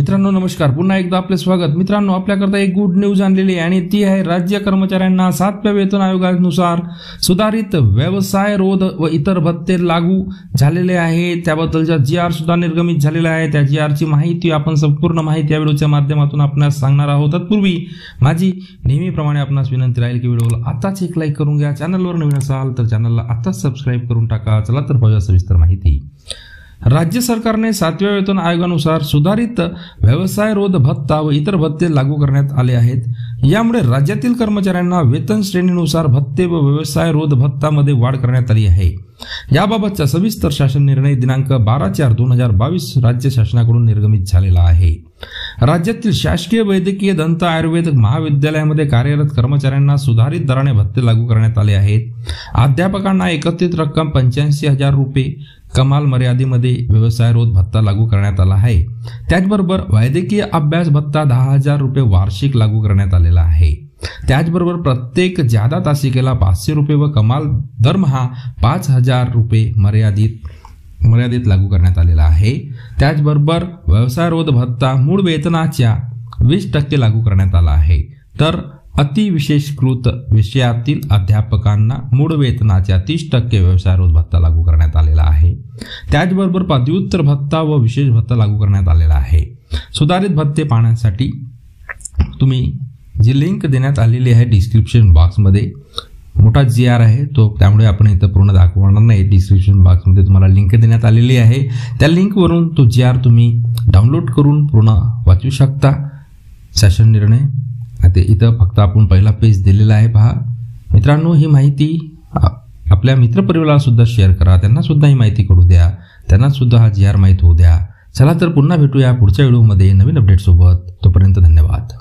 मित्रांनो नमस्कार. पुन्हा एकदा आपले स्वागत. मित्रांनो आपल्याकरता एक गुड न्यूज आणलेली आहे आणि ती आहे राज्य कर्मचाऱ्यांना सातव्या वेतन आयोगानुसार सुधारित व्यवसाय रोध व इतर भत्ते लागू झालेले आहे. त्याबद्दलच्या जी आर सुद्धा निर्गमित झालेला आहे त्या जी आरची माहिती आपण संपूर्ण माहिती या व्हिडिओच्या माध्यमातून आपणास सांगणार आहोत. तत्पूर्वी माझी नेहमीप्रमाणे आपणास विनंती राहील की व्हिडिओला आताच एक लाईक करून घ्या. चॅनलवर नवीन असाल तर चॅनलला आताच सबस्क्राईब करून टाका. चला तर पाहूया सविस्तर माहिती. राज्य सरकारने सातव्या वेतन आयोगानुसार सुधारित व्यवसाय रोध भत्ता व इतर भत्ते लागू करण्यात आले आहेत. यामुळे राज्यातील कर्मचाऱ्यांना वेतन श्रेणीनुसार भत्ते व व्यवसाय रोध भत्तामध्ये वाढ करण्यात आली आहे. याबाबतचा सविस्तर शासन निर्णय दिनांक बारा चार दोन हजार बावीस राज्य शासनाकडून निर्गमित झालेला आहे. राज्यातील शासकीय वैद्यकीय दंत आयुर्वेद महाविद्यालयामध्ये कार्यरत कर्मचाऱ्यांना सुधारित दराने भत्ते लागू करण्यात आले आहेत. अध्यापकांना एकत्रित रक्कम पंच्याऐंशी हजार रुपये कमाल मर्यादेमध्ये व्यवसाय रोध भत्ता लागू करण्यात आला आहे. त्याचबरोबर वैद्यकीय अभ्यास भत्ता दहा हजार रुपये वार्षिक लागू करण्यात आलेला आहे. त्याचबरोबर प्रत्येक जादा तासिकेला पाचशे रुपये व कमाल दरमहा पाच हजार रुपये मर्यादित मर्यादित लागू करण्यात आलेला आहे. त्याचबरोबर व्यवसायरोध भत्ता मूळ वेतनाच्या वीस टक्के लागू करण्यात आला आहे. तर अतिविशेषकृत विषयातील अध्यापकांना मूळ वेतनाच्या तीस टक्के व्यवसायरोध भत्ता लागू करण्यात आलेला आहे. त्याचबरोबर पदव्युत्तर भत्ता व विशेष भत्ता लागू करण्यात आलेला आहे. सुधारित भत्ते पाहण्यासाठी तुम्ही जी लिंक देण्यात आलेली आहे डिस्क्रिप्शन बॉक्समध्ये मोठा जी आर आहे तो त्यामुळे आपण इथं पूर्ण दाखवणार नाही. डिस्क्रिप्शन बॉक्समध्ये तुम्हाला लिंक देण्यात आलेली आहे. त्या लिंकवरून तो जी आर तुम्ही डाउनलोड करून पूर्ण वाचू शकता. शासन निर्णय. आता इथं फक्त आपण पहिला पेज दिलेला आहे पहा. मित्रांनो ही माहिती आपल्या मित्रपरिवारालासुद्धा शेअर करा. त्यांनासुद्धा ही माहिती करू द्या. त्यांनासुद्धा हा जी आर माहीत होऊ द्या. चला तर पुन्हा भेटूया पुढच्या व्हिडिओमध्ये. नवीन अपडेटसोबत तोपर्यंत धन्यवाद.